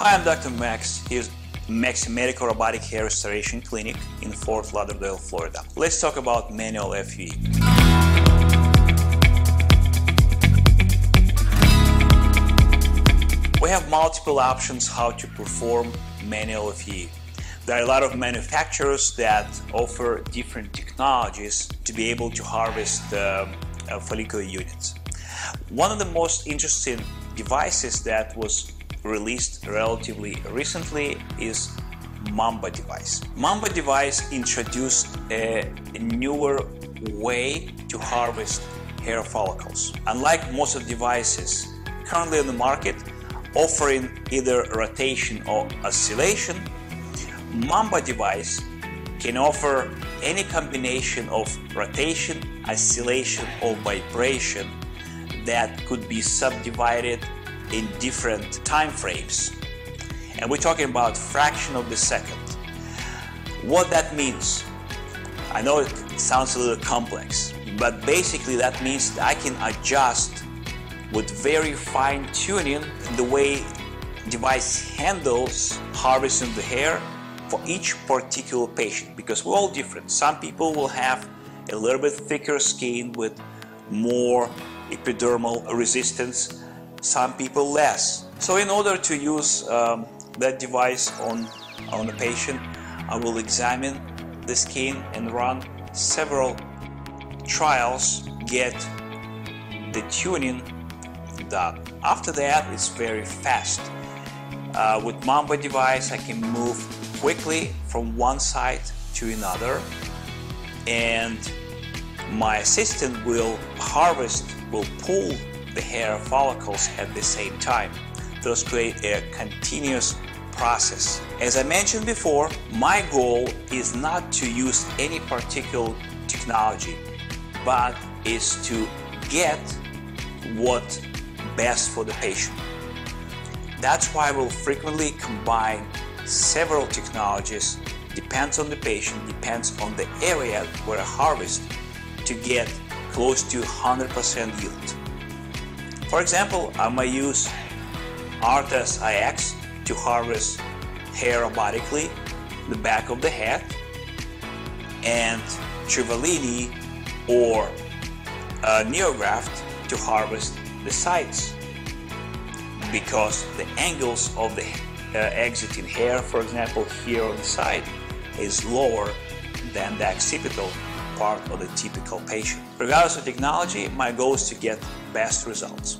Hi, I'm Dr. Max. Here's Max Medical Robotic Hair Restoration Clinic in Fort Lauderdale, Florida. Let's talk about manual FUE. We have multiple options how to perform manual FUE. There are a lot of manufacturers that offer different technologies to be able to harvest uh, uh, follicular units. One of the most interesting devices that was released relatively recently is Mamba device. Mamba device introduced a newer way to harvest hair follicles. Unlike most of the devices currently on the market offering either rotation or oscillation, Mamba device can offer any combination of rotation, oscillation or vibration that could be subdivided in different time frames. And we're talking about fraction of the second. What that means, I know it sounds a little complex, but basically that means that I can adjust with very fine tuning the way device handles harvesting the hair for each particular patient because we're all different. Some people will have a little bit thicker skin with more epidermal resistance, some people less. So in order to use um, that device on, on the patient, I will examine the skin and run several trials, get the tuning done. After that, it's very fast. Uh, with Mamba device, I can move quickly from one side to another and my assistant will harvest, will pull the hair follicles at the same time. Thus create a continuous process. As I mentioned before, my goal is not to use any particular technology, but is to get what best for the patient. That's why we'll frequently combine several technologies, depends on the patient, depends on the area where I harvest to get close to 100% yield. For example, I might use Artas IX to harvest hair robotically, the back of the head, and Trivellini or uh, Neograft to harvest the sides. Because the angles of the uh, exiting hair, for example, here on the side, is lower than the occipital part of the typical patient. Regardless of technology, my goal is to get best results.